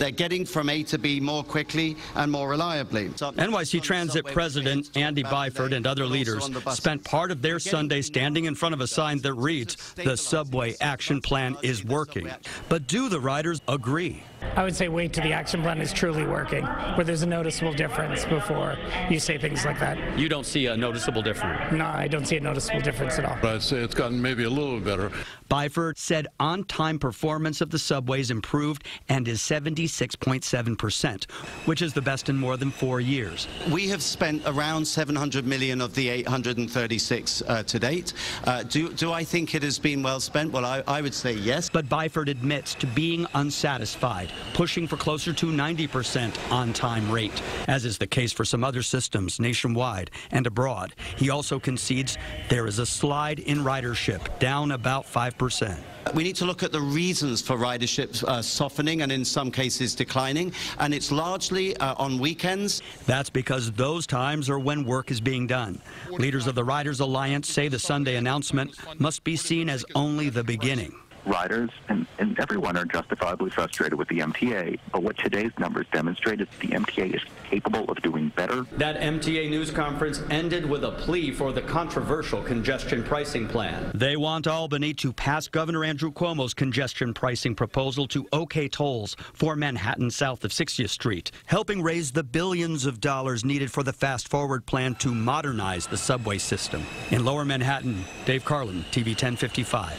They're getting from A to B more quickly and more reliably. NYC Transit President Andy Byford and other leaders spent part of their Sunday standing in front of a sign that reads, The Subway Action Plan is working. But do the riders agree? I would say wait till the action plan is truly working, where there's a noticeable difference before you say things like that. You don't see a noticeable difference. No, I don't see a noticeable difference at all. I'd say it's gotten maybe a little better. Byford said on time performance of the subways improved and is 76.7%, which is the best in more than four years. we have spent around 700 million of the 836 uh, to date. Uh, do, do I think it has been well spent? Well, I, I would say yes. But Byford admits to being unsatisfied, pushing for closer to 90% on time rate, as is the case for some other systems nationwide and abroad. He also concedes there is a slide in ridership, down about 5%. We need to look at the reasons for ridership uh, softening and in some cases declining, and it's largely uh, on weekends. That's because those times are when work is being done. Leaders of the Riders Alliance say the Sunday announcement must be seen as only the beginning. Riders and, and everyone are justifiably frustrated with the MTA. But what today's numbers demonstrate is the MTA is capable of doing better. That MTA news conference ended with a plea for the controversial congestion pricing plan. They want Albany to pass Governor Andrew Cuomo's congestion pricing proposal to OK tolls for Manhattan south of 60th Street, helping raise the billions of dollars needed for the fast forward plan to modernize the subway system. In lower Manhattan, Dave Carlin, TV 1055.